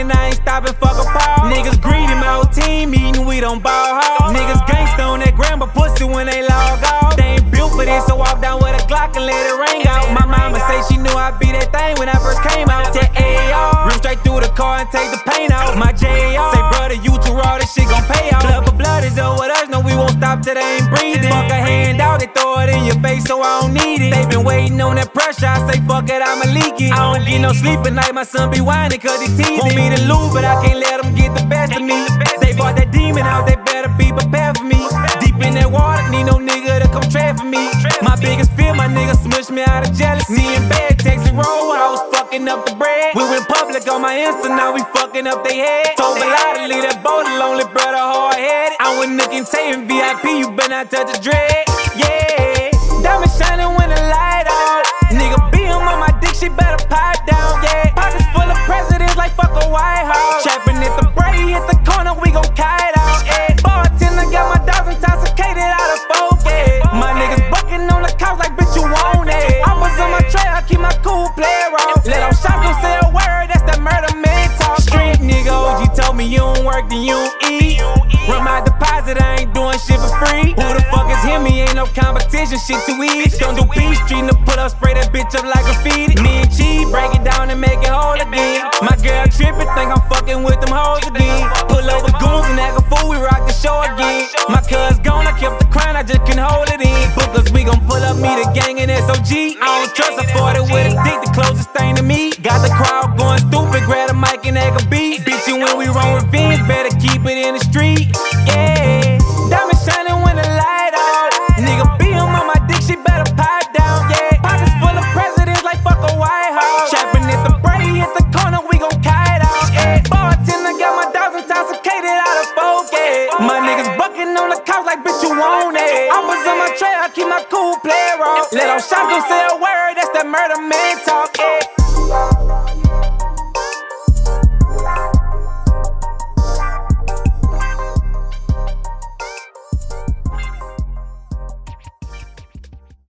and I ain't stopping, fuck a pause. Niggas greedy, my whole team eating, we don't ball hard. Niggas gangsta on that grandma pussy when they log off. They ain't built for this, so walk down with a Glock and let it ring out. My mama say she knew I'd be that thing when I first came out. That AR, rip straight through the car and take the paint out. My JR, say brother, you too raw, this shit gon' pay out. Blood for blood is over us, no we won't stop till they ain't breathing. Fuck a hand out, they throw it in your face, so I don't need it. They been waiting on that pressure, I say fuck it, I'ma leak it. I don't get no sleep at night, my son be whining cause he teasing. Want me to lose, but I can't let them get the best of me. They bought that demon out, they better be prepared for me. Deep in that water, need no nigga to come trap for me. My biggest fear, my nigga smush me out of jealousy. Me and bad Texas roll, I was fucking up the bread. We went public on my Insta, now we fucking up they head. Told Bellotta, leave that boat alone, lonely brother hard headed. I went Nick and Tay in VIP, you better not touch a dread. Competition, shit too easy. Don't do B Street to put up, spray that bitch up like a feed. Me and Chi break it down and make it whole again. My girl trippin', think I'm fucking with them hoes again. Pull over goons and act a fool, we rock the show again. My cuz gone, I kept the crown, I just couldn't hold it in. Bookers, we gon' pull up, me the gang and SOG. I don't trust, a fought it with a dick, the closest thing to me. Got the crowd going stupid, grab a mic and act a beat. Bitch, and when we run fucking on the couch like bitch you want it. I was on my trail, I keep my cool play roll. Let them shop, don't say a word, that's that murder mental.